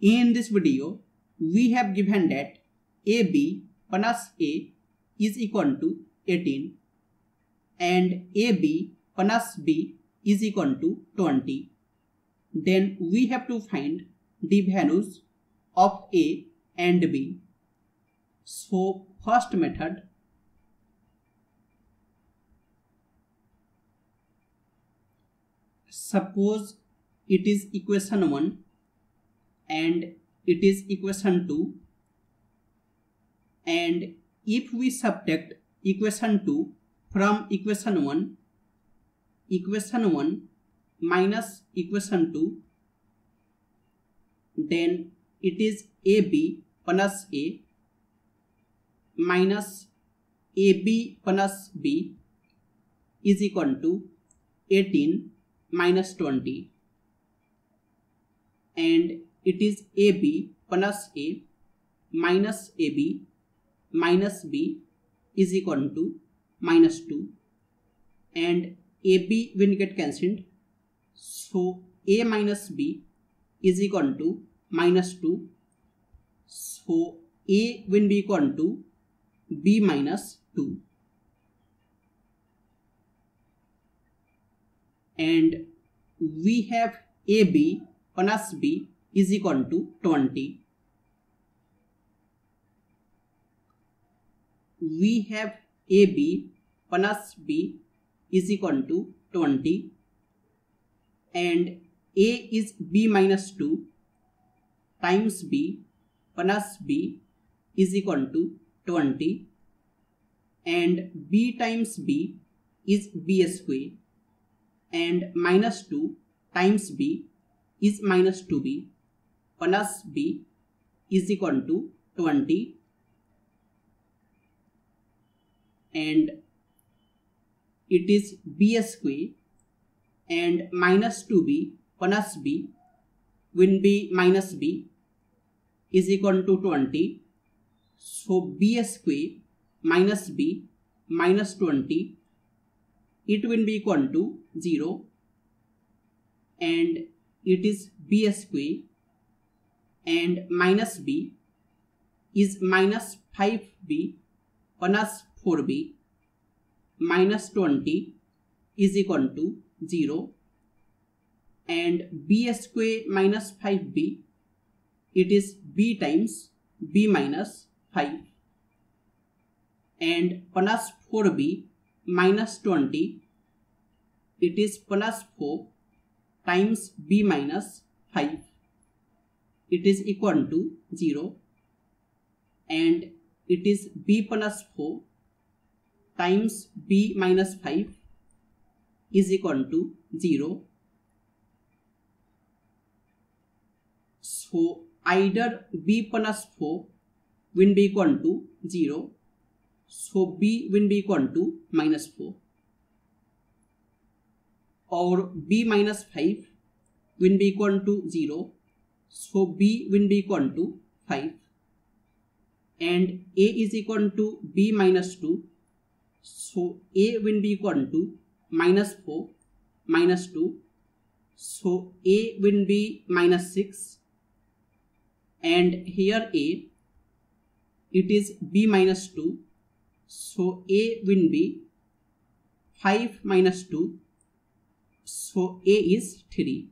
In this video, we have given that AB plus A is equal to 18 and AB plus B is equal to 20. Then we have to find the values of A and B. So first method suppose it is equation 1 and it is equation 2 and if we subtract equation 2 from equation 1 equation 1 minus equation 2 then it is AB plus A minus AB plus B is equal to 18 minus 20 and it is AB plus A minus AB minus B is equal to minus 2 and AB will get cancelled so A minus B is equal to minus 2 so A will be equal to B minus 2 and we have AB plus B is equal to 20 we have AB plus B is equal to 20 and A is B minus 2 times B plus B is equal to 20 and B times B is B square. And minus 2 times B is minus 2B plus B is equal to 20 and it is b square. And minus 2b plus b will be minus b is equal to 20 so b square minus b minus 20 it will be equal to 0 and it is b square and minus b is minus 5b plus 4b minus 20 is equal to 0 and b square minus 5b it is b times b minus 5 and plus 4b minus 20 it is plus 4 times b minus 5 it is equal to 0 and it is b plus 4 times b minus 5 is equal to 0. So either b plus 4 will be equal to 0. So b will be equal to minus 4 or b minus 5 will be equal to 0. So b will be equal to 5 and a is equal to b minus 2 so A will be equal to minus 4 minus 2. So A will be minus 6 and here A it is B minus 2. So A will be 5 minus 2. So A is 3.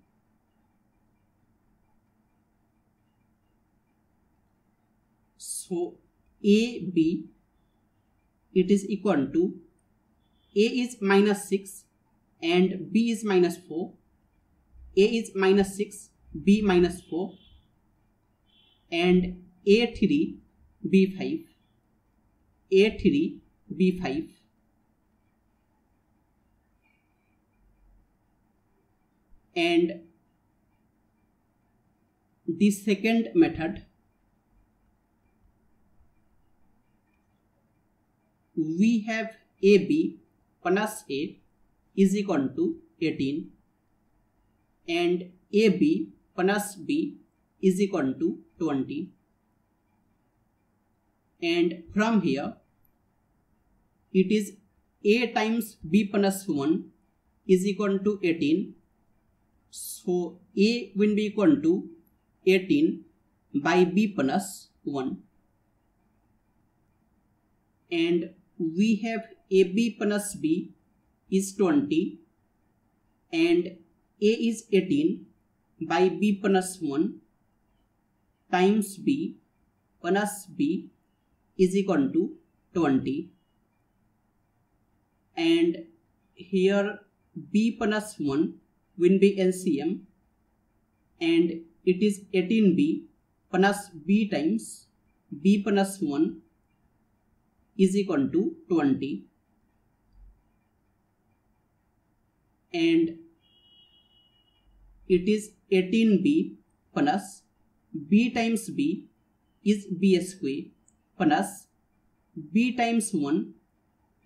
So A, B it is equal to a is minus 6 and b is minus 4 a is minus 6 b minus 4 and a3 b5 a3 b5 and the second method we have AB plus A is equal to 18 and AB plus B is equal to 20 and from here it is A times B plus 1 is equal to 18 so A will be equal to 18 by b plus 1 and we have ab plus b is 20 and a is 18 by b plus 1 times b plus b is equal to 20 and here b plus 1 will be LCM and it is 18b plus b times b plus 1 is equal to 20 and it is 18b plus b times b is b square plus b times 1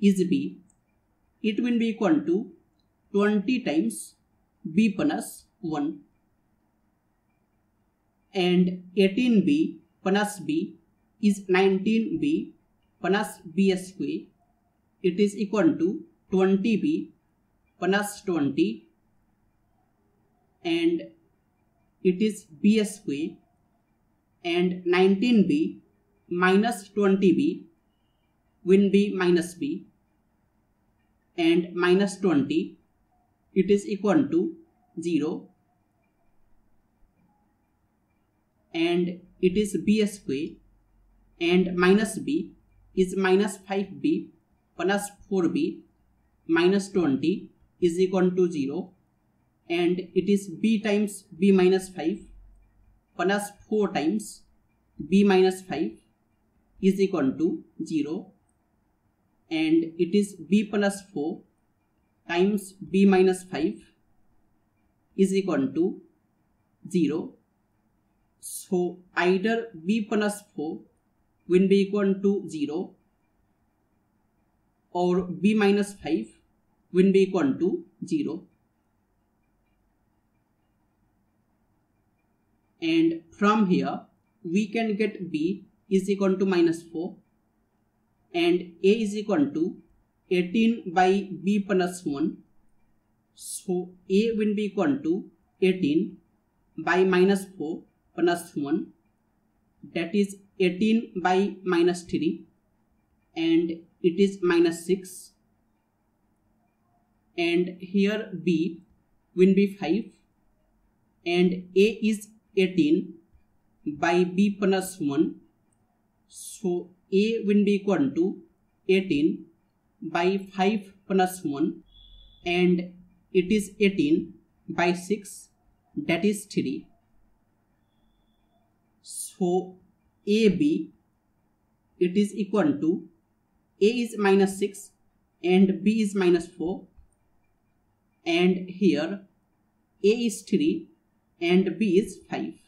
is b. It will be equal to 20 times b plus 1 and 18b plus b is 19b plus b square it is equal to 20b plus 20 and it is b square and 19b minus 20b will be minus b and minus 20 it is equal to 0 and it is b square and minus b is minus 5b plus 4b minus 20 is equal to 0 and it is b times b minus 5 plus 4 times b minus 5 is equal to 0 and it is b plus 4 times b minus 5 is equal to 0. So either b plus 4 will be equal to 0 or b minus 5 will be equal to 0. And from here we can get b is equal to minus 4 and a is equal to 18 by b plus 1 so a will be equal to 18 by minus 4 plus 1 that is 18 by minus 3 and it is minus 6 and here b will be 5 and a is 18 by b plus 1 so a will be equal to 18 by 5 plus 1 and it is 18 by 6 that is 3. So AB it is equal to A is minus 6 and B is minus 4 and here A is 3 and B is 5.